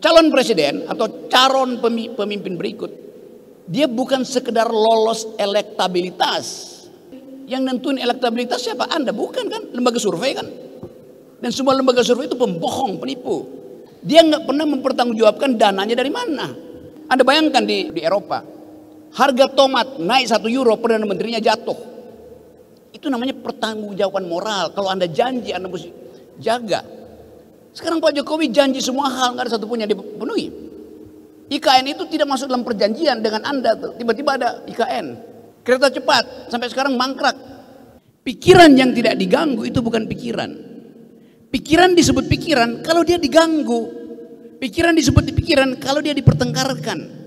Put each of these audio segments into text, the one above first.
calon presiden atau calon pemimpin berikut dia bukan sekedar lolos elektabilitas. Yang nentuin elektabilitas siapa? Anda bukan kan? Lembaga survei kan? Dan semua lembaga survei itu pembohong, penipu. Dia nggak pernah mempertanggungjawabkan dananya dari mana. Anda bayangkan di, di Eropa, harga tomat naik satu euro, perdana menterinya jatuh. Itu namanya pertanggungjawaban moral. Kalau Anda janji, Anda mesti jaga. Sekarang Pak Jokowi janji semua hal, nggak ada satupun yang dipenuhi. IKN itu tidak masuk dalam perjanjian dengan Anda. Tiba-tiba ada IKN. Kereta cepat sampai sekarang mangkrak. Pikiran yang tidak diganggu itu bukan pikiran. Pikiran disebut pikiran kalau dia diganggu. Pikiran disebut pikiran kalau dia dipertengkarkan.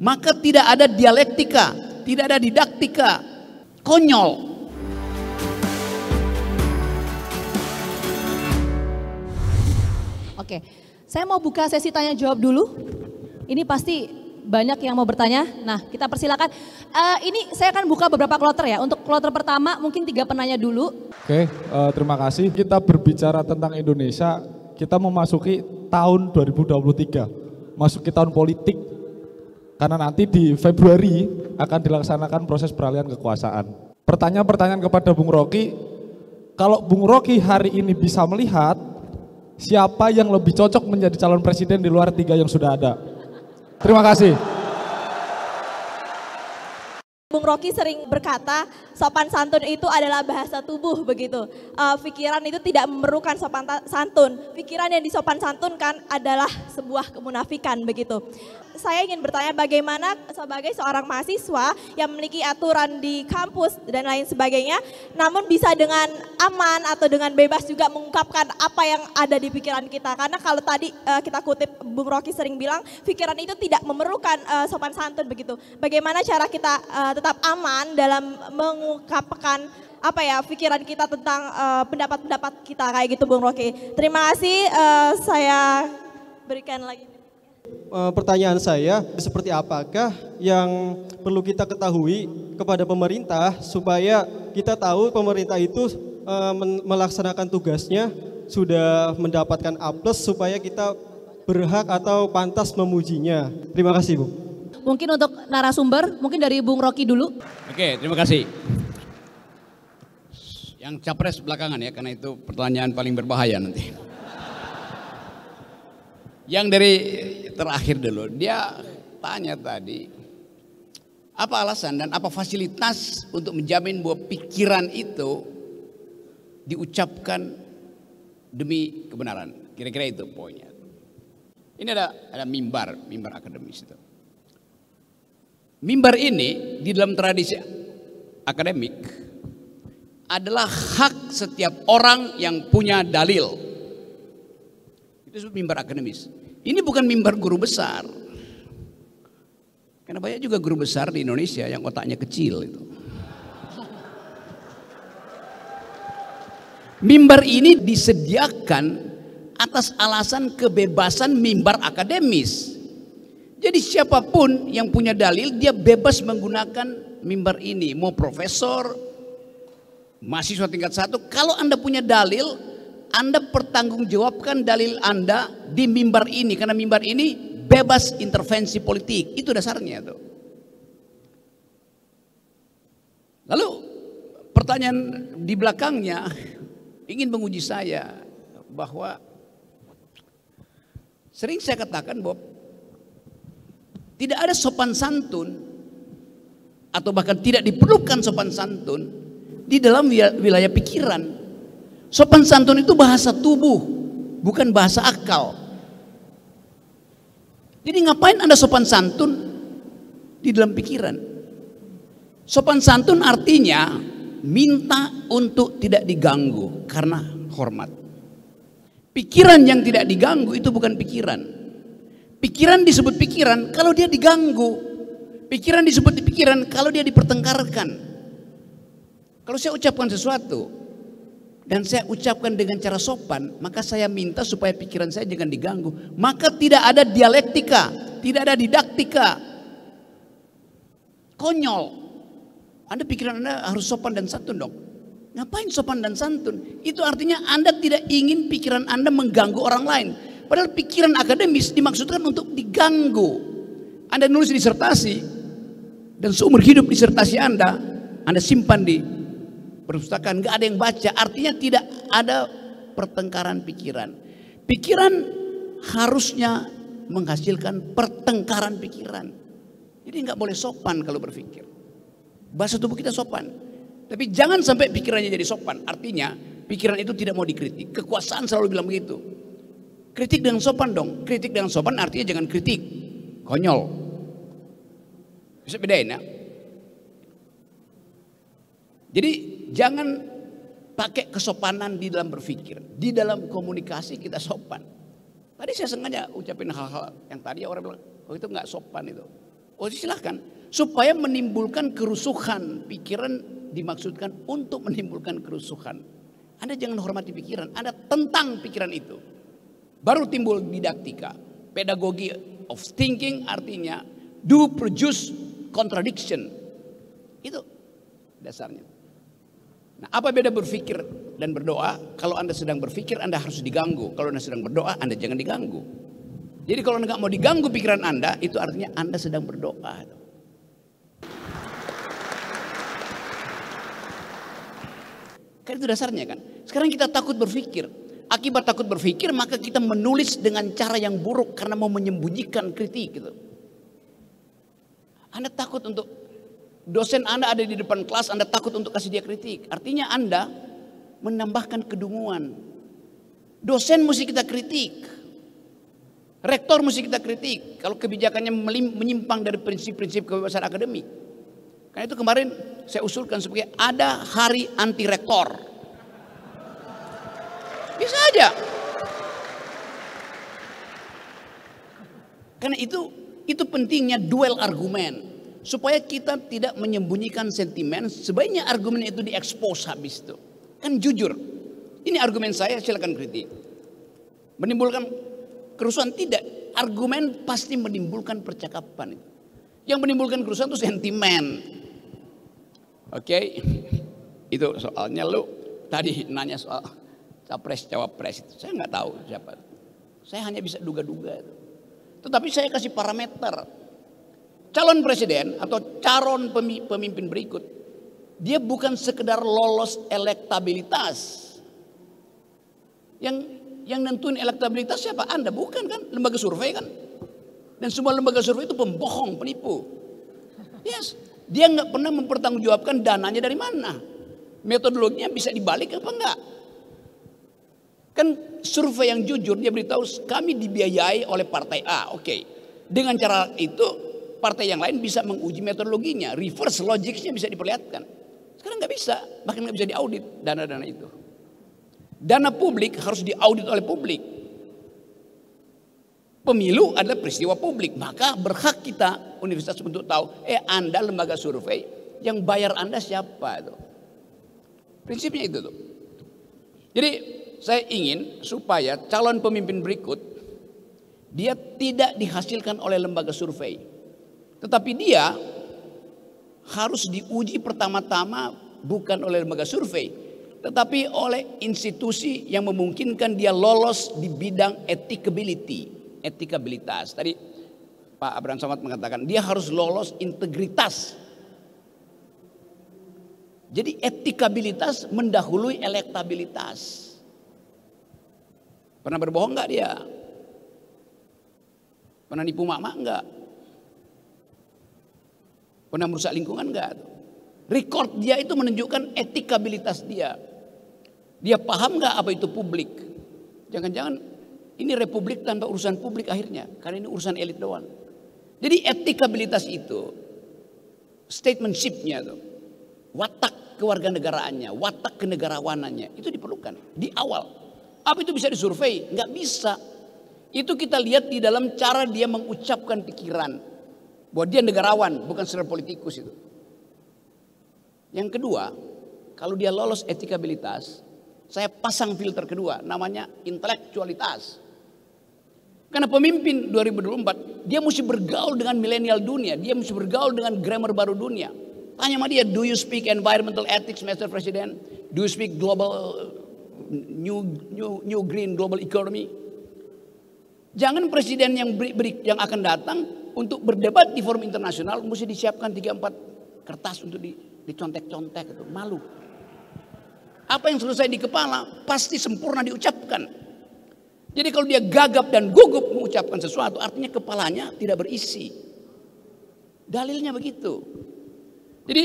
Maka tidak ada dialektika, tidak ada didaktika. Konyol. Oke, saya mau buka sesi tanya jawab dulu. Ini pasti banyak yang mau bertanya. Nah, kita persilakan. Uh, ini saya akan buka beberapa kloter ya. Untuk kloter pertama mungkin tiga penanya dulu. Oke, uh, terima kasih. Kita berbicara tentang Indonesia, kita memasuki tahun 2023. Masuki tahun politik. Karena nanti di Februari akan dilaksanakan proses peralihan kekuasaan. Pertanyaan-pertanyaan kepada Bung Rocky, kalau Bung Rocky hari ini bisa melihat siapa yang lebih cocok menjadi calon presiden di luar tiga yang sudah ada? Terima kasih. Bung Rocky sering berkata sopan santun itu adalah bahasa tubuh begitu. Uh, pikiran itu tidak memerlukan sopan santun. Pikiran yang disopan santunkan adalah sebuah kemunafikan begitu saya ingin bertanya bagaimana sebagai seorang mahasiswa yang memiliki aturan di kampus dan lain sebagainya, namun bisa dengan aman atau dengan bebas juga mengungkapkan apa yang ada di pikiran kita. Karena kalau tadi uh, kita kutip Bung Rocky sering bilang, pikiran itu tidak memerlukan uh, sopan santun begitu. Bagaimana cara kita uh, tetap aman dalam mengungkapkan apa ya pikiran kita tentang pendapat-pendapat uh, kita kayak gitu Bung Rocky. Terima kasih uh, saya berikan lagi. Eh, pertanyaan saya seperti apakah yang perlu kita ketahui kepada pemerintah supaya kita tahu pemerintah itu uh, melaksanakan tugasnya sudah mendapatkan A supaya kita berhak atau pantas memujinya. Terima kasih Bu. Mungkin untuk narasumber, mungkin dari Bung Rocky dulu. Oke, terima kasih. Yang capres belakangan ya, karena itu pertanyaan paling berbahaya nanti. Yang dari terakhir dulu, dia tanya tadi, apa alasan dan apa fasilitas untuk menjamin bahwa pikiran itu diucapkan demi kebenaran. Kira-kira itu poinnya. Ini ada ada mimbar, mimbar akademis itu. Mimbar ini di dalam tradisi akademik adalah hak setiap orang yang punya dalil. Itu disebut mimbar akademis. Ini bukan mimbar guru besar. Karena banyak juga guru besar di Indonesia yang otaknya kecil itu. Mimbar ini disediakan atas alasan kebebasan mimbar akademis. Jadi siapa pun yang punya dalil dia bebas menggunakan mimbar ini. Mau profesor, mahasiswa tingkat satu. Kalau anda punya dalil, anda pertanggungjawabkan dalil Anda di mimbar ini karena mimbar ini bebas intervensi politik. Itu dasarnya tuh. Lalu pertanyaan di belakangnya ingin menguji saya bahwa sering saya katakan bahwa tidak ada sopan santun atau bahkan tidak diperlukan sopan santun di dalam wilayah pikiran Sopan santun itu bahasa tubuh, bukan bahasa akal. Jadi ngapain Anda sopan santun di dalam pikiran? Sopan santun artinya minta untuk tidak diganggu karena hormat. Pikiran yang tidak diganggu itu bukan pikiran. Pikiran disebut pikiran kalau dia diganggu. Pikiran disebut pikiran kalau dia dipertengkarkan. Kalau saya ucapkan sesuatu, dan saya ucapkan dengan cara sopan, maka saya minta supaya pikiran saya jangan diganggu. Maka tidak ada dialektika, tidak ada didaktika. Konyol. Anda pikiran Anda harus sopan dan santun dong. Ngapain sopan dan santun? Itu artinya Anda tidak ingin pikiran Anda mengganggu orang lain. Padahal pikiran akademis dimaksudkan untuk diganggu. Anda nulis disertasi dan seumur hidup disertasi Anda Anda simpan di perpustakaan, nggak ada yang baca. Artinya tidak ada pertengkaran pikiran. Pikiran harusnya menghasilkan pertengkaran pikiran. Jadi nggak boleh sopan kalau berpikir. Bahasa tubuh kita sopan. Tapi jangan sampai pikirannya jadi sopan. Artinya pikiran itu tidak mau dikritik. Kekuasaan selalu bilang begitu. Kritik dengan sopan dong. Kritik dengan sopan artinya jangan kritik. Konyol. Bisa bedain ya. Jadi jangan pakai kesopanan di dalam berpikir. Di dalam komunikasi kita sopan. Tadi saya sengaja ucapin hal-hal yang tadi orang bilang, oh itu nggak sopan itu. Oh silahkan. Supaya menimbulkan kerusuhan. Pikiran dimaksudkan untuk menimbulkan kerusuhan. Anda jangan hormati pikiran. Anda tentang pikiran itu. Baru timbul didaktika. Pedagogi of thinking artinya do produce contradiction. Itu dasarnya. Nah, apa beda berpikir dan berdoa? Kalau Anda sedang berpikir, Anda harus diganggu. Kalau Anda sedang berdoa, Anda jangan diganggu. Jadi kalau nggak mau diganggu pikiran Anda, itu artinya Anda sedang berdoa. Kan itu dasarnya kan. Sekarang kita takut berpikir. Akibat takut berpikir maka kita menulis dengan cara yang buruk karena mau menyembunyikan kritik gitu. Anda takut untuk dosen Anda ada di depan kelas, Anda takut untuk kasih dia kritik. Artinya Anda menambahkan kedunguan. Dosen mesti kita kritik. Rektor mesti kita kritik kalau kebijakannya menyimpang dari prinsip-prinsip kebebasan akademik. Karena itu kemarin saya usulkan sebagai ada hari anti rektor. Bisa aja. Karena itu itu pentingnya duel argumen. Supaya kita tidak menyembunyikan sentimen sebaiknya argumen itu diekspos habis itu. Kan jujur. Ini argumen saya silakan kritik. Menimbulkan kerusuhan? Tidak. Argumen pasti menimbulkan percakapan. Yang menimbulkan kerusuhan itu sentimen. Oke? Okay? itu soalnya lu tadi nanya soal capres cawapres itu. Saya nggak tahu siapa saya hanya bisa duga-duga tetapi saya kasih parameter. Calon presiden atau calon pemimpin berikut dia bukan sekedar lolos elektabilitas. Yang yang nentuin elektabilitas siapa? Anda. Bukan kan? Lembaga survei kan? Dan semua lembaga survei itu pembohong penipu. Yes. Dia nggak pernah mempertanggungjawabkan dananya dari mana. Metodologinya bisa dibalik apa enggak kan survei yang jujur dia beritahu kami dibiayai oleh partai A oke okay. dengan cara itu partai yang lain bisa menguji metodologinya, reverse logicnya bisa diperlihatkan. Sekarang nggak bisa, bahkan nggak bisa diaudit dana-dana itu. Dana publik harus diaudit oleh publik. Pemilu adalah peristiwa publik, maka berhak kita universitas untuk tahu, eh Anda lembaga survei yang bayar Anda siapa itu. Prinsipnya itu tuh. Jadi saya ingin supaya calon pemimpin berikut dia tidak dihasilkan oleh lembaga survei tetapi dia harus diuji pertama-tama bukan oleh lembaga survei, tetapi oleh institusi yang memungkinkan dia lolos di bidang etikability, etikabilitas. Tadi Pak Abraham Samad mengatakan dia harus lolos integritas. Jadi etikabilitas mendahului elektabilitas. Pernah berbohong nggak dia? Pernah nipu mak-mak enggak? Pernah merusak lingkungan enggak? Record dia itu menunjukkan etikabilitas dia. Dia paham nggak apa itu publik? Jangan-jangan ini republik tanpa urusan publik akhirnya. Karena ini urusan elit doang. Jadi etikabilitas itu statementshipnya tuh. Watak kewarganegaraannya, watak kenegarawanannya itu diperlukan di awal. Apa itu bisa disurvei? Nggak bisa. Itu kita lihat di dalam cara dia mengucapkan pikiran, bahwa dia negarawan, bukan sekedar politikus itu. Yang kedua, kalau dia lolos etikabilitas, saya pasang filter kedua, namanya intelektualitas. Karena pemimpin 2024, dia mesti bergaul dengan milenial dunia, dia mesti bergaul dengan grammar baru dunia. Tanya sama dia, do you speak environmental ethics, Mr. President? Do you speak global new new new green global economy? Jangan presiden yang beri, yang akan datang untuk berdebat di forum internasional mesti disiapkan 3 4 kertas untuk di, dicontek-contek itu. Malu. Apa yang selesai di kepala pasti sempurna diucapkan. Jadi kalau dia gagap dan gugup mengucapkan sesuatu artinya kepalanya tidak berisi. Dalilnya begitu. Jadi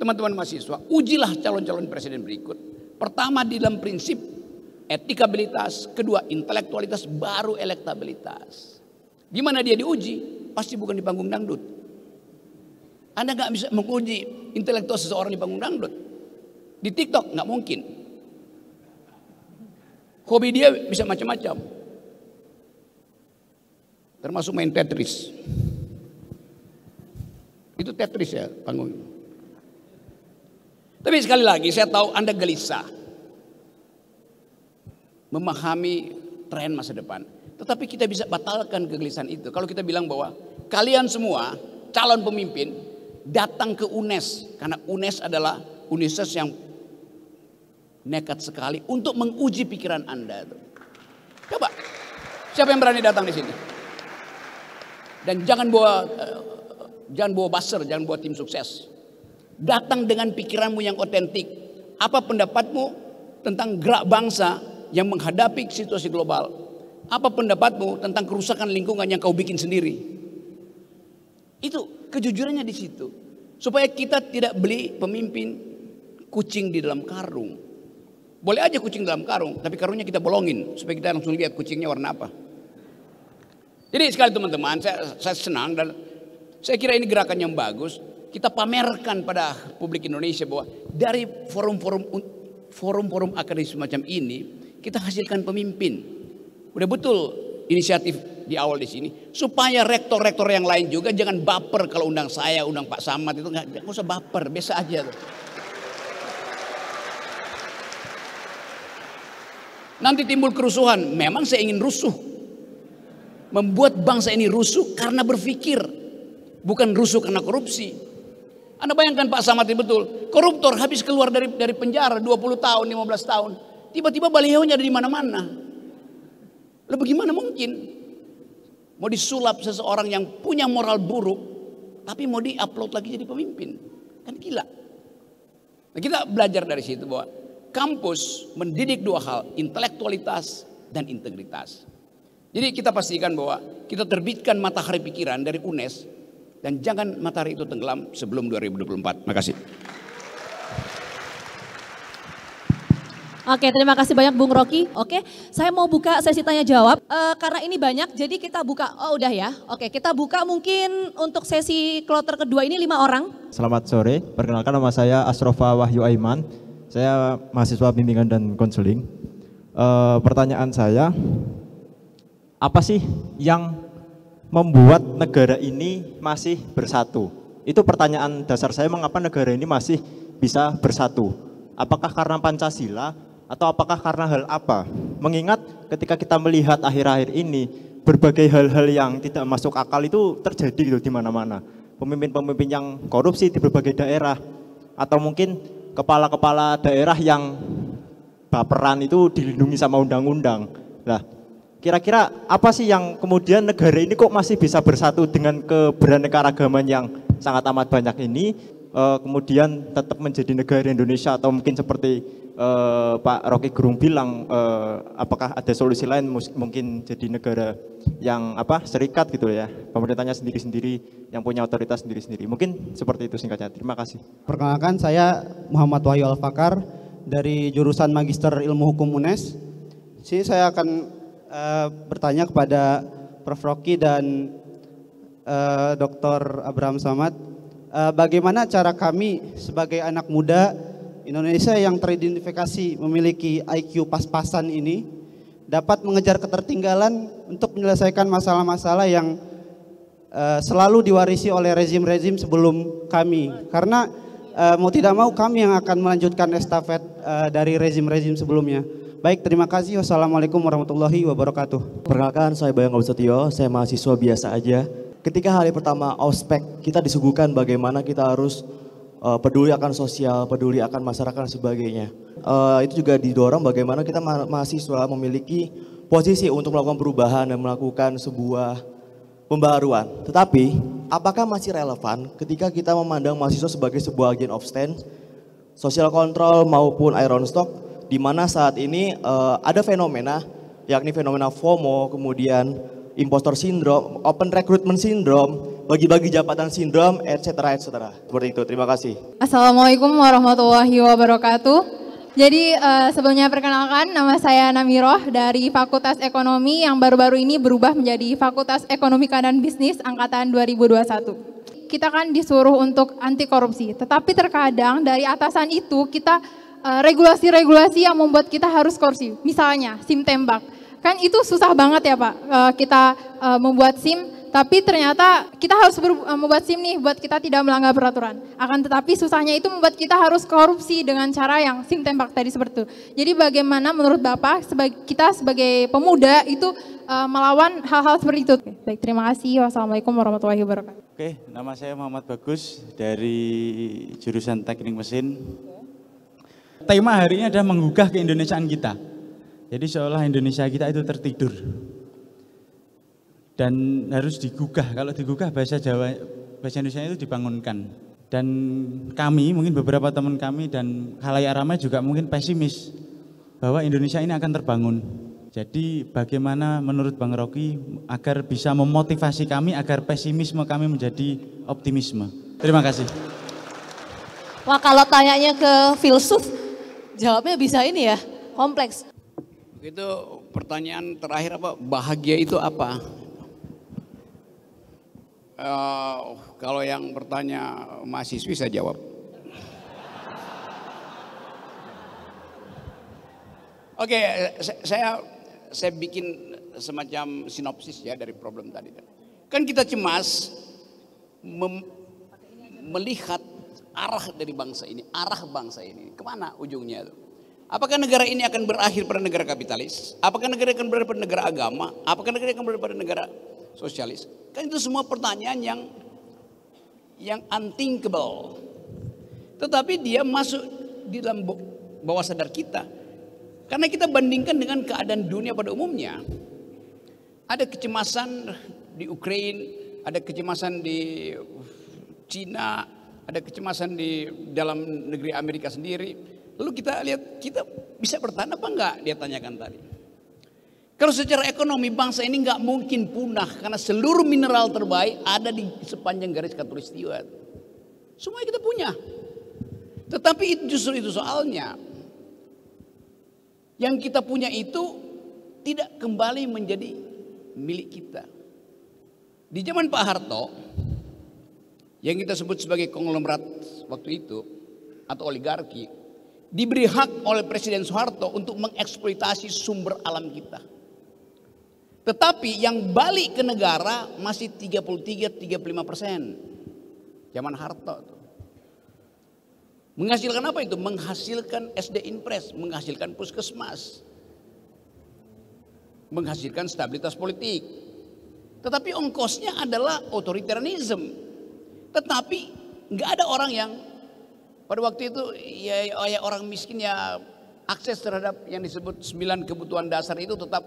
teman-teman mahasiswa, ujilah calon-calon presiden berikut. Pertama di dalam prinsip etikabilitas, kedua intelektualitas, baru elektabilitas. Di mana dia diuji? Pasti bukan di panggung dangdut. Anda nggak bisa menguji intelektual seseorang di panggung dangdut. Di TikTok nggak mungkin. Hobi dia bisa macam-macam. Termasuk main Tetris. Itu Tetris ya panggung. Tapi sekali lagi saya tahu Anda gelisah. Memahami tren masa depan. Tetapi kita bisa batalkan kegelisahan itu. Kalau kita bilang bahwa kalian semua calon pemimpin datang ke UNES. Karena UNES adalah universitas yang nekat sekali untuk menguji pikiran Anda. Coba, siapa yang berani datang di sini? Dan jangan bawa uh, jangan bawa baser, jangan bawa tim sukses. Datang dengan pikiranmu yang otentik. Apa pendapatmu tentang gerak bangsa yang menghadapi situasi global? Apa pendapatmu tentang kerusakan lingkungan yang kau bikin sendiri? Itu kejujurannya di situ. Supaya kita tidak beli pemimpin kucing di dalam karung. Boleh aja kucing dalam karung, tapi karungnya kita bolongin supaya kita langsung lihat kucingnya warna apa. Jadi sekali teman-teman, saya, saya senang dan saya kira ini gerakan yang bagus kita pamerkan pada publik Indonesia bahwa dari forum-forum forum-forum akademis semacam ini kita hasilkan pemimpin. Udah betul inisiatif di awal di sini supaya rektor-rektor yang lain juga jangan baper kalau undang saya, undang Pak Samad itu nggak usah baper, biasa aja tuh. Nanti timbul kerusuhan, memang saya ingin rusuh. Membuat bangsa ini rusuh karena berpikir, bukan rusuh karena korupsi. Anda bayangkan Pak Samad betul, koruptor habis keluar dari dari penjara 20 tahun, 15 tahun. Tiba-tiba balihonya ada di mana-mana. Lalu bagaimana mungkin? Mau disulap seseorang yang punya moral buruk, tapi mau di-upload lagi jadi pemimpin. Kan gila. Nah, kita belajar dari situ bahwa kampus mendidik dua hal, intelektualitas dan integritas. Jadi kita pastikan bahwa kita terbitkan matahari pikiran dari UNES dan jangan matahari itu tenggelam sebelum 2024. Makasih. Oke, terima kasih banyak Bung Rocky. Oke, saya mau buka sesi tanya jawab uh, karena ini banyak, jadi kita buka. Oh udah ya. Oke, kita buka mungkin untuk sesi kloter kedua ini lima orang. Selamat sore, perkenalkan nama saya Asrofa Wahyu Aiman. Saya mahasiswa bimbingan dan konseling. Uh, pertanyaan saya, apa sih yang membuat negara ini masih bersatu? Itu pertanyaan dasar saya mengapa negara ini masih bisa bersatu? Apakah karena Pancasila atau apakah karena hal apa? Mengingat ketika kita melihat akhir-akhir ini berbagai hal-hal yang tidak masuk akal itu terjadi gitu di mana-mana. Pemimpin-pemimpin yang korupsi di berbagai daerah atau mungkin kepala-kepala daerah yang baperan itu dilindungi sama undang-undang. Nah, Kira-kira apa sih yang kemudian negara ini kok masih bisa bersatu dengan keberaneka-ragaman yang sangat amat banyak ini, uh, kemudian tetap menjadi negara Indonesia atau mungkin seperti uh, Pak Rocky Gerung bilang, uh, apakah ada solusi lain mungkin jadi negara yang apa serikat gitu ya, pemerintahnya sendiri-sendiri yang punya otoritas sendiri-sendiri. Mungkin seperti itu singkatnya. Terima kasih. Perkenalkan saya Muhammad Wahyu Al-Fakar dari jurusan Magister Ilmu Hukum UNES. Sini saya akan uh, bertanya kepada Prof. Rocky dan uh, eh, Dr. Abraham Samad, uh, bagaimana cara kami sebagai anak muda Indonesia yang teridentifikasi memiliki IQ pas-pasan ini dapat mengejar ketertinggalan untuk menyelesaikan masalah-masalah yang uh, selalu diwarisi oleh rezim-rezim sebelum kami. Karena uh, mau tidak mau kami yang akan melanjutkan estafet uh, dari rezim-rezim sebelumnya. Baik, terima kasih. Wassalamualaikum warahmatullahi wabarakatuh. Perkenalkan, saya Bayang Setio, saya mahasiswa biasa aja. Ketika hari pertama ospek, kita disuguhkan bagaimana kita harus uh, peduli akan sosial, peduli akan masyarakat dan sebagainya. Uh, itu juga didorong bagaimana kita ma mahasiswa memiliki posisi untuk melakukan perubahan dan melakukan sebuah pembaruan. Tetapi, apakah masih relevan ketika kita memandang mahasiswa sebagai sebuah agent of stand, social control maupun iron stock, di mana saat ini uh, ada fenomena, yakni fenomena FOMO, kemudian impostor syndrome, open recruitment syndrome, bagi-bagi jabatan sindrom, etc. etc. Seperti itu. Terima kasih. Assalamualaikum warahmatullahi wabarakatuh. Jadi uh, sebelumnya perkenalkan nama saya Namiroh dari Fakultas Ekonomi yang baru-baru ini berubah menjadi Fakultas Ekonomi dan Bisnis angkatan 2021. Kita kan disuruh untuk anti korupsi, tetapi terkadang dari atasan itu kita regulasi-regulasi uh, yang membuat kita harus korupsi. Misalnya SIM tembak. Kan itu susah banget ya Pak, uh, kita uh, membuat SIM tapi ternyata kita harus eh, membuat SIM nih buat kita tidak melanggar peraturan. Akan tetapi susahnya itu membuat kita harus korupsi dengan cara yang SIM tembak tadi seperti itu. Jadi bagaimana menurut Bapak kita sebagai pemuda itu melawan hal-hal seperti itu. Oke, baik, terima kasih. Wassalamualaikum warahmatullahi wabarakatuh. Oke, nama saya Muhammad Bagus dari jurusan Teknik Mesin. Tema hari ini adalah menggugah keindonesiaan kita. Jadi seolah Indonesia kita itu tertidur dan harus digugah. Kalau digugah bahasa Jawa bahasa Indonesia itu dibangunkan. Dan kami mungkin beberapa teman kami dan halayak ramai juga mungkin pesimis bahwa Indonesia ini akan terbangun. Jadi bagaimana menurut Bang Rocky agar bisa memotivasi kami agar pesimisme kami menjadi optimisme. Terima kasih. Wah kalau tanyanya ke filsuf, jawabnya bisa ini ya, kompleks. Itu pertanyaan terakhir apa? Bahagia itu apa? Uh, kalau yang bertanya mahasiswi saya jawab. Oke, okay, saya saya bikin semacam sinopsis ya dari problem tadi. Kan kita cemas melihat arah dari bangsa ini, arah bangsa ini, ke mana ujungnya itu? Apakah negara ini akan berakhir pada negara kapitalis? Apakah negara akan berakhir pada negara agama? Apakah negara akan berakhir pada negara sosialis? Kan itu semua pertanyaan yang yang unthinkable. Tetapi dia masuk di dalam bawah sadar kita. Karena kita bandingkan dengan keadaan dunia pada umumnya. Ada kecemasan di Ukraina, ada kecemasan di Cina, ada kecemasan di dalam negeri Amerika sendiri. Lalu kita lihat kita bisa bertahan apa enggak dia tanyakan tadi. Kalau secara ekonomi bangsa ini nggak mungkin punah karena seluruh mineral terbaik ada di sepanjang garis katulistiwa. Semua kita punya. Tetapi itu justru itu soalnya. Yang kita punya itu tidak kembali menjadi milik kita. Di zaman Pak Harto yang kita sebut sebagai konglomerat waktu itu atau oligarki diberi hak oleh Presiden Soeharto untuk mengeksploitasi sumber alam kita. Tetapi yang balik ke negara masih 33-35 persen. Zaman Harto. Tuh. Menghasilkan apa itu? Menghasilkan SD Impres, menghasilkan puskesmas. Menghasilkan stabilitas politik. Tetapi ongkosnya adalah otoritarianisme. Tetapi nggak ada orang yang pada waktu itu ya, ya orang miskin ya akses terhadap yang disebut sembilan kebutuhan dasar itu tetap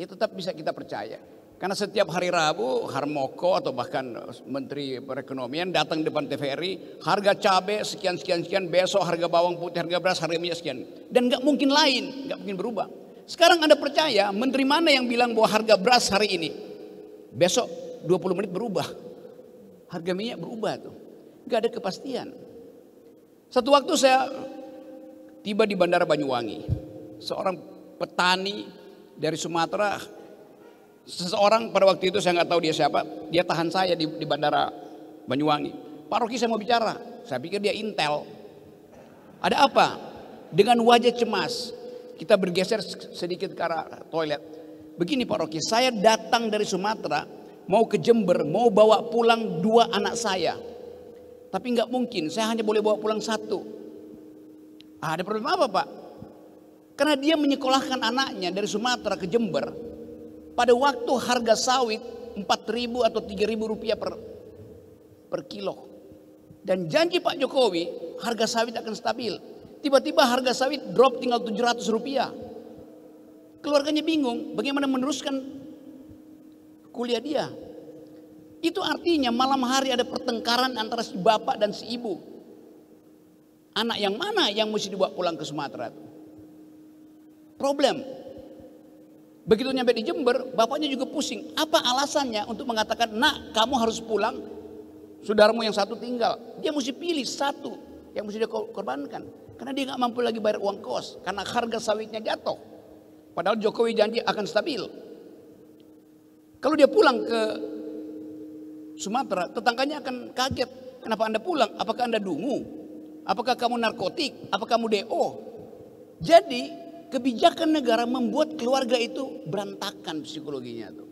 itu tetap bisa kita percaya. Karena setiap hari Rabu Harmoko atau bahkan Menteri Perekonomian datang depan TVRI, harga cabai sekian sekian sekian, besok harga bawang putih, harga beras, harga minyak sekian. Dan nggak mungkin lain, nggak mungkin berubah. Sekarang Anda percaya menteri mana yang bilang bahwa harga beras hari ini besok 20 menit berubah. Harga minyak berubah tuh. Nggak ada kepastian. Satu waktu saya tiba di Bandara Banyuwangi. Seorang petani dari Sumatera seseorang pada waktu itu saya nggak tahu dia siapa dia tahan saya di, di bandara Banyuwangi Pak Rocky saya mau bicara saya pikir dia intel ada apa dengan wajah cemas kita bergeser sedikit ke arah toilet begini Pak Rocky saya datang dari Sumatera mau ke Jember mau bawa pulang dua anak saya tapi nggak mungkin saya hanya boleh bawa pulang satu ah, ada problem apa Pak karena dia menyekolahkan anaknya dari Sumatera ke Jember pada waktu harga sawit 4.000 atau 3.000 rupiah per, per kilo. Dan janji Pak Jokowi harga sawit akan stabil. Tiba-tiba harga sawit drop tinggal 700 rupiah. Keluarganya bingung bagaimana meneruskan kuliah dia. Itu artinya malam hari ada pertengkaran antara si bapak dan si ibu. Anak yang mana yang mesti dibawa pulang ke Sumatera? Problem. Begitu nyampe di Jember, bapaknya juga pusing. Apa alasannya untuk mengatakan, nak kamu harus pulang, saudaramu yang satu tinggal. Dia mesti pilih satu yang mesti dia korbankan. Karena dia nggak mampu lagi bayar uang kos, karena harga sawitnya jatuh. Padahal Jokowi janji akan stabil. Kalau dia pulang ke Sumatera, tetangganya akan kaget. Kenapa Anda pulang? Apakah Anda dungu? Apakah kamu narkotik? Apakah kamu DO? Jadi kebijakan negara membuat keluarga itu berantakan psikologinya tuh.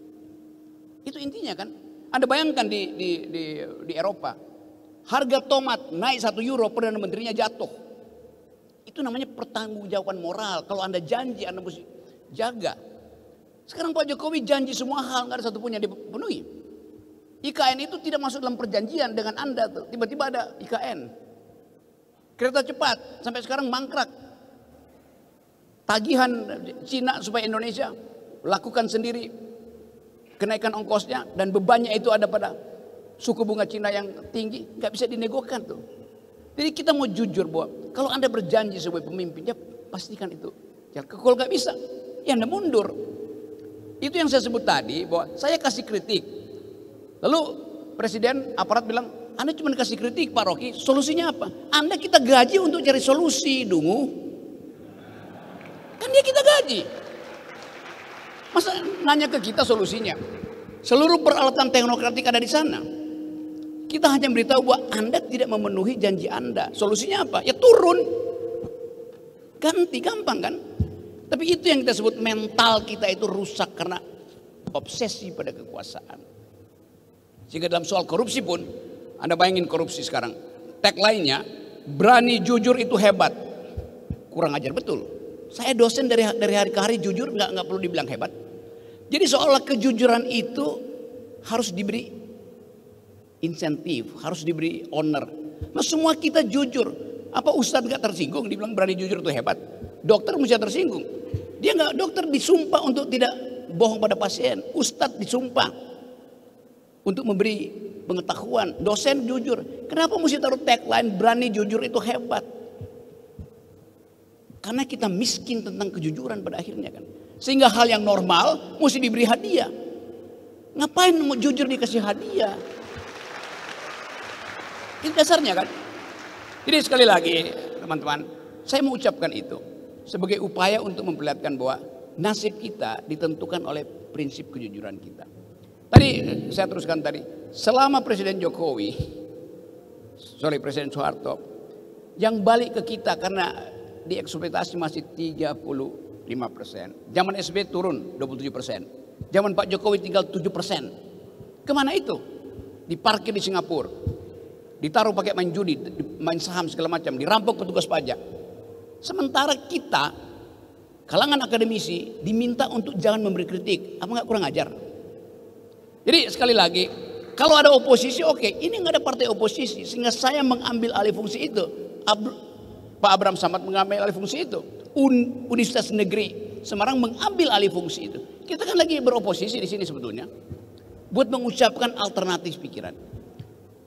Itu intinya kan. Anda bayangkan di, di, di, di Eropa, harga tomat naik satu euro, perdana menterinya jatuh. Itu namanya pertanggungjawaban moral. Kalau Anda janji, Anda mesti jaga. Sekarang Pak Jokowi janji semua hal, nggak ada satupun yang dipenuhi. IKN itu tidak masuk dalam perjanjian dengan Anda. Tiba-tiba ada IKN. Kereta cepat sampai sekarang mangkrak. Tagihan Cina supaya Indonesia lakukan sendiri kenaikan ongkosnya dan bebannya itu ada pada suku bunga Cina yang tinggi, nggak bisa dinegokan tuh. Jadi kita mau jujur bahwa kalau Anda berjanji sebagai pemimpin, ya pastikan itu. Ya, kalau nggak bisa, ya Anda mundur. Itu yang saya sebut tadi bahwa saya kasih kritik. Lalu presiden aparat bilang, Anda cuma kasih kritik Pak Rocky, solusinya apa? Anda kita gaji untuk cari solusi, dungu. Kan dia kita gaji. Masa nanya ke kita solusinya? Seluruh peralatan teknokratik ada di sana. Kita hanya beritahu bahwa Anda tidak memenuhi janji Anda. Solusinya apa? Ya turun. Ganti gampang kan? Tapi itu yang kita sebut mental kita itu rusak karena obsesi pada kekuasaan. Sehingga dalam soal korupsi pun, Anda bayangin korupsi sekarang. Tag lainnya, berani jujur itu hebat. Kurang ajar betul. Saya dosen dari dari hari ke hari jujur nggak nggak perlu dibilang hebat. Jadi seolah kejujuran itu harus diberi insentif, harus diberi honor. Nah semua kita jujur. Apa Ustadz nggak tersinggung dibilang berani jujur itu hebat? Dokter mesti tersinggung. Dia nggak dokter disumpah untuk tidak bohong pada pasien. Ustadz disumpah untuk memberi pengetahuan. Dosen jujur. Kenapa mesti taruh tagline berani jujur itu hebat? Karena kita miskin tentang kejujuran pada akhirnya kan. Sehingga hal yang normal mesti diberi hadiah. Ngapain mau jujur dikasih hadiah? Itu dasarnya kan. Jadi sekali lagi teman-teman, saya mau ucapkan itu sebagai upaya untuk memperlihatkan bahwa nasib kita ditentukan oleh prinsip kejujuran kita. Tadi saya teruskan tadi, selama Presiden Jokowi, sorry Presiden Soeharto, yang balik ke kita karena dieksploitasi masih 35 persen. Zaman SB turun 27 persen. Zaman Pak Jokowi tinggal 7 persen. Ke mana itu? Diparkir di Singapura. Ditaruh pakai main judi, main saham segala macam, dirampok petugas pajak. Sementara kita, kalangan akademisi, diminta untuk jangan memberi kritik. Apa nggak kurang ajar? Jadi sekali lagi, kalau ada oposisi oke, okay. ini nggak ada partai oposisi, sehingga saya mengambil alih fungsi itu. Ab Pak Abraham Samad mengambil alih fungsi itu. Un Universitas Negeri Semarang mengambil alih fungsi itu. Kita kan lagi beroposisi di sini sebetulnya. Buat mengucapkan alternatif pikiran.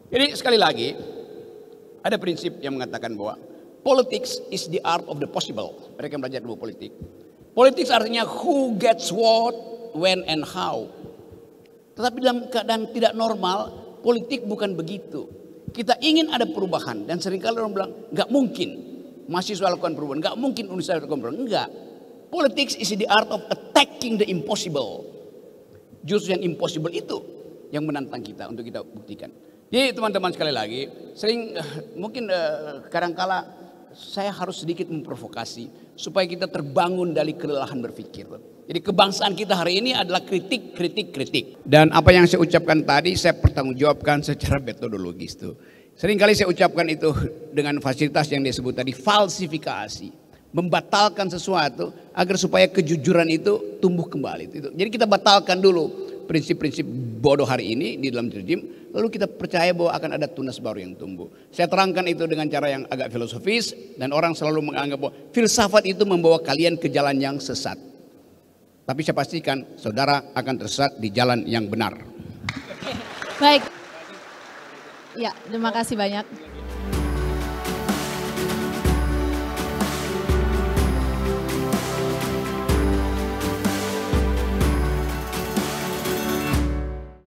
Jadi sekali lagi, ada prinsip yang mengatakan bahwa Politics is the art of the possible. Mereka belajar dulu politik. Politics artinya who gets what, when and how. Tetapi dalam keadaan tidak normal, politik bukan begitu. Kita ingin ada perubahan dan sering kali orang bilang nggak mungkin mahasiswa lakukan perubahan, nggak mungkin universitas lakukan perubahan, enggak. Politics is the art of attacking the impossible. Justru yang impossible itu yang menantang kita untuk kita buktikan. Jadi teman-teman sekali lagi, sering uh, mungkin uh, kadangkala saya harus sedikit memprovokasi supaya kita terbangun dari kelelahan berpikir. Jadi kebangsaan kita hari ini adalah kritik, kritik, kritik. Dan apa yang saya ucapkan tadi saya pertanggungjawabkan secara metodologis tuh. Seringkali saya ucapkan itu dengan fasilitas yang disebut tadi falsifikasi. Membatalkan sesuatu agar supaya kejujuran itu tumbuh kembali. Jadi kita batalkan dulu prinsip-prinsip bodoh hari ini di dalam rejim, lalu kita percaya bahwa akan ada tunas baru yang tumbuh. Saya terangkan itu dengan cara yang agak filosofis dan orang selalu menganggap bahwa filsafat itu membawa kalian ke jalan yang sesat. Tapi saya pastikan saudara akan tersesat di jalan yang benar. Baik. Ya, terima kasih banyak.